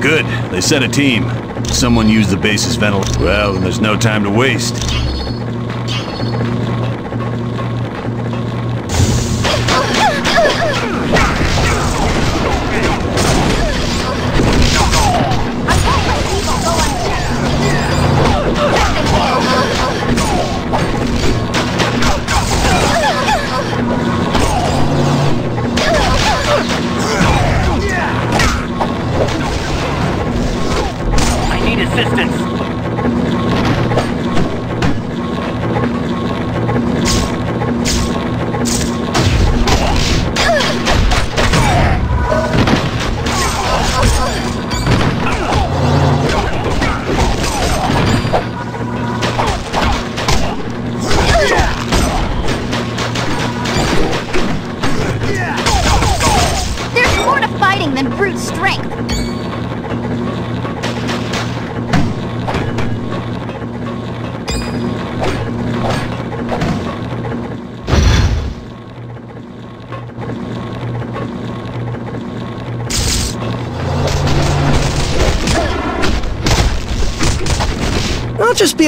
Good. They sent a team. Someone used the base's ventilator. Well, then there's no time to waste.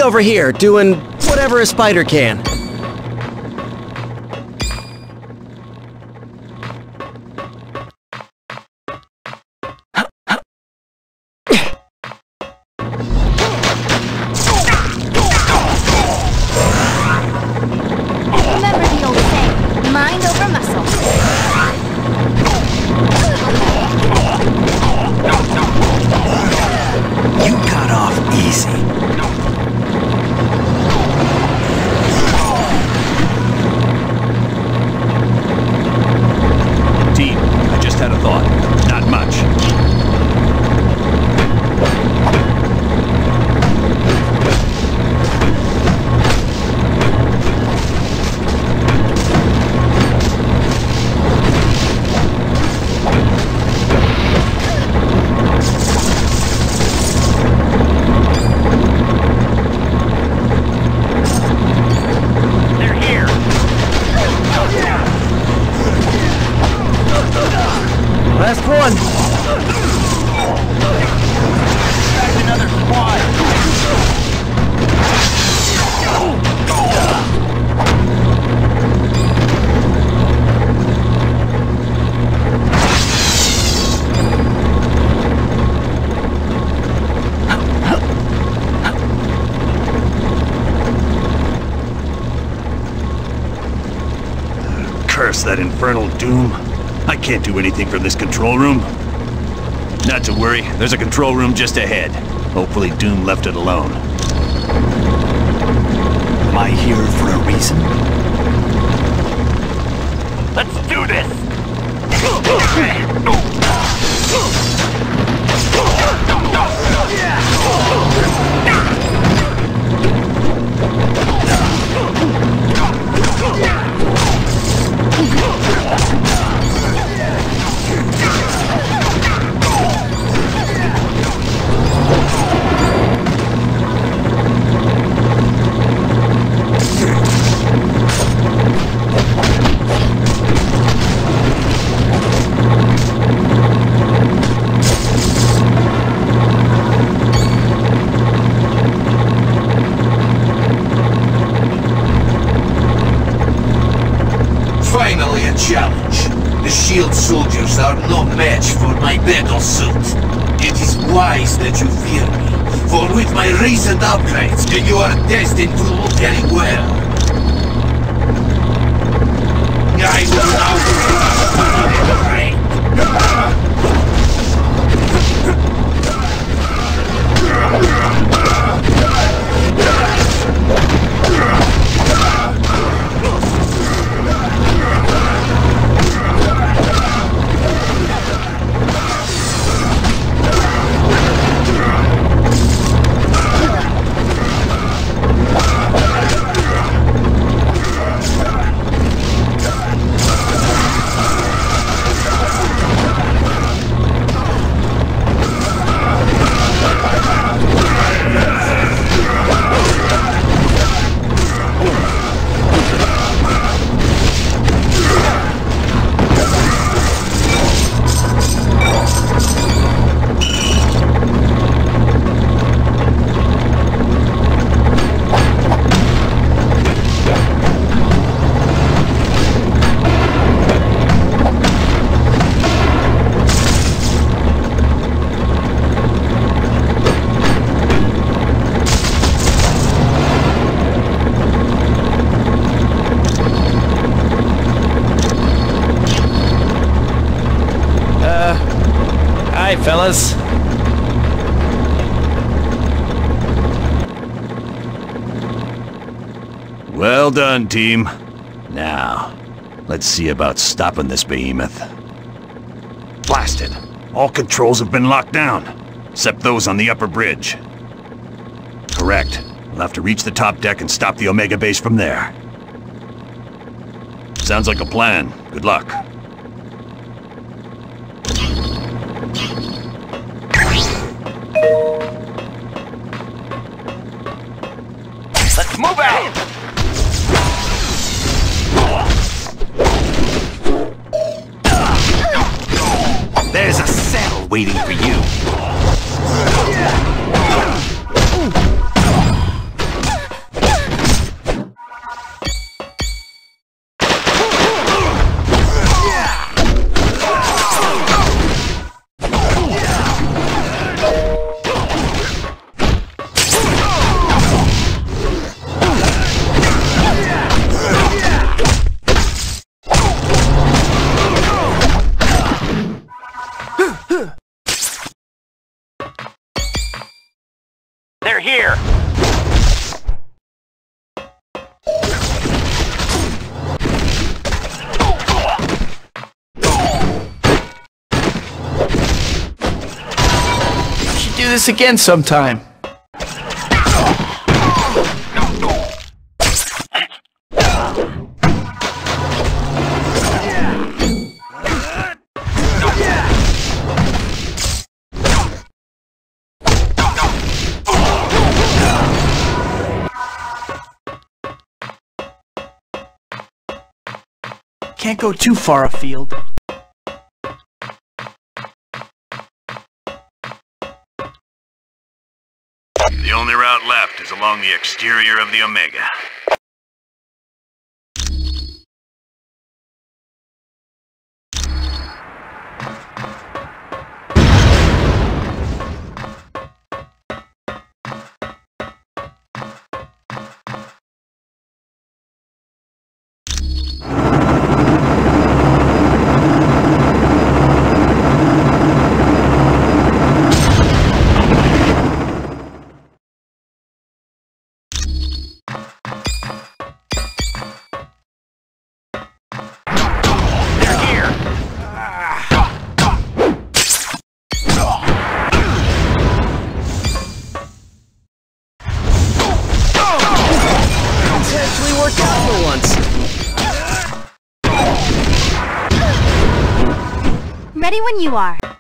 Over here doing whatever a spider can. Doom. I can't do anything from this control room. Not to worry, there's a control room just ahead. Hopefully Doom left it alone. Am I here for a reason? Are destined fellas. Well done, team. Now, let's see about stopping this behemoth. Blasted! All controls have been locked down, except those on the upper bridge. Correct. We'll have to reach the top deck and stop the Omega base from there. Sounds like a plan. Good luck. This again sometime. Can't go too far afield. Only route left is along the exterior of the Omega. Actually worked out for once. Ready when you are.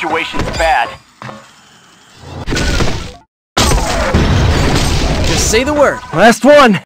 Situation's bad. Just say the word. Last one.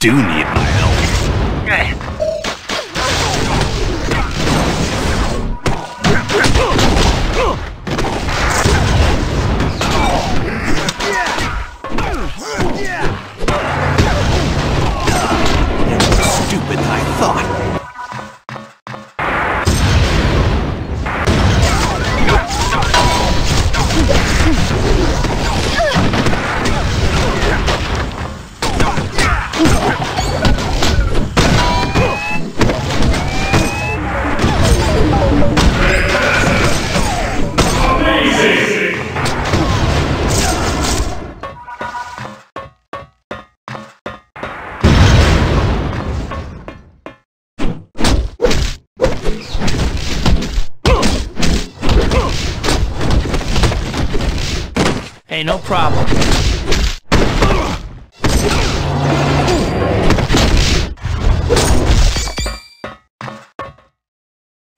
Do need Hey, no problem.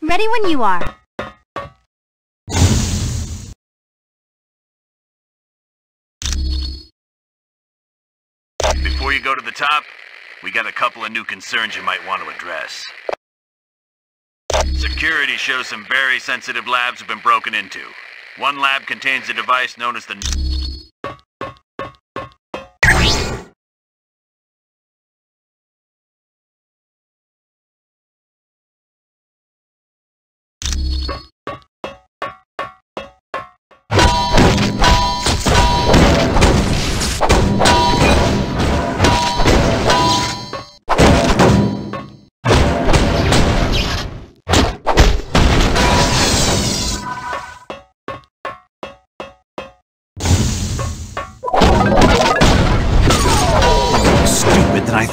Ready when you are. Before you go to the top, we got a couple of new concerns you might want to address. Security shows some very sensitive labs have been broken into. One lab contains a device known as the...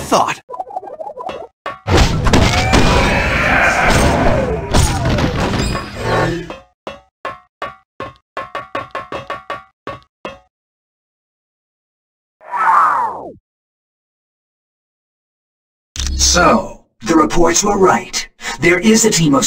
thought. So, the reports were right. There is a team of...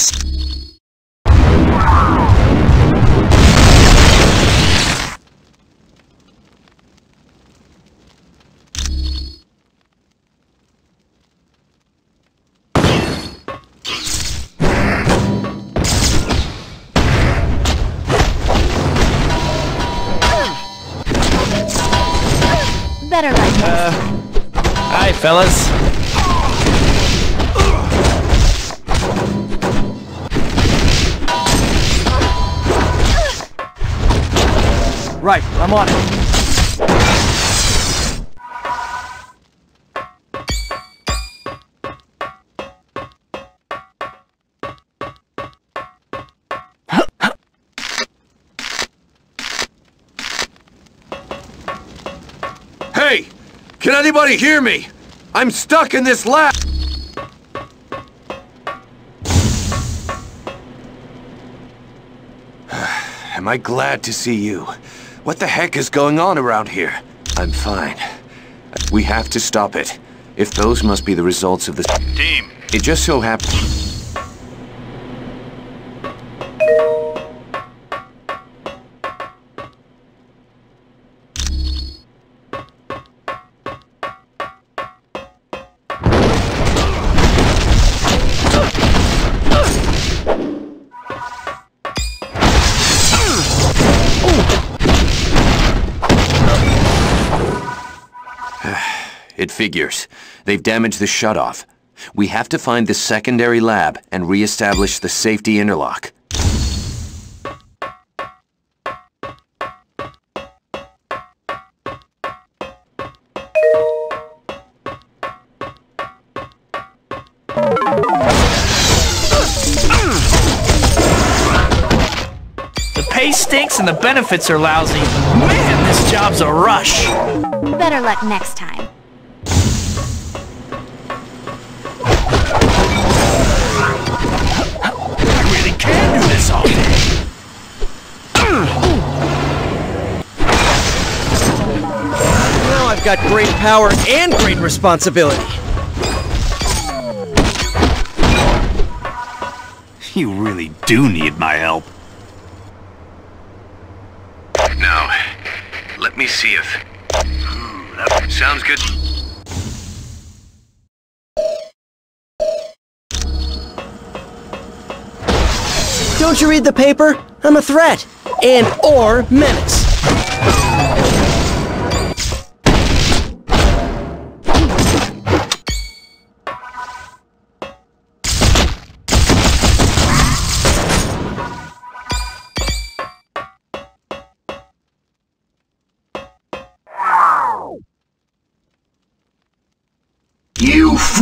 fellas. Right, I'm on it. Hey! Can anybody hear me? I'm stuck in this lab! Am I glad to see you? What the heck is going on around here? I'm fine. We have to stop it. If those must be the results of this... Team, It just so happens... figures. They've damaged the shutoff. We have to find the secondary lab and re-establish the safety interlock. The pay stinks and the benefits are lousy. Man, this job's a rush. Better luck next time. You've got great power and great responsibility. You really do need my help. Now, let me see if... Hmm, that sounds good. Don't you read the paper? I'm a threat. And or menace.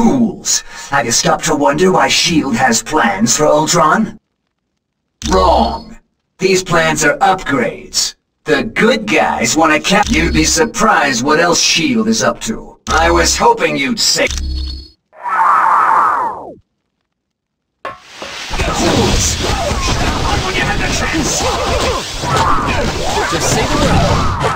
Fools! Have you stopped to wonder why S.H.I.E.L.D. has plans for Ultron? Wrong! These plans are upgrades. The good guys want to cap- You'd be surprised what else S.H.I.E.L.D. is up to. I was hoping you'd say-! Just say the.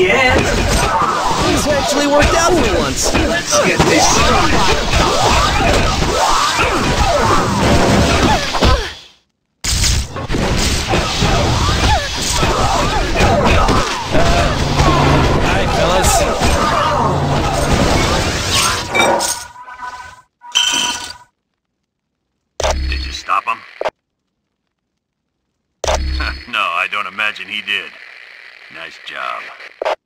Yes, yes! This actually worked out for once. Let's get this started. Hi, fellas. Did you stop him? no, I don't imagine he did. Nice job.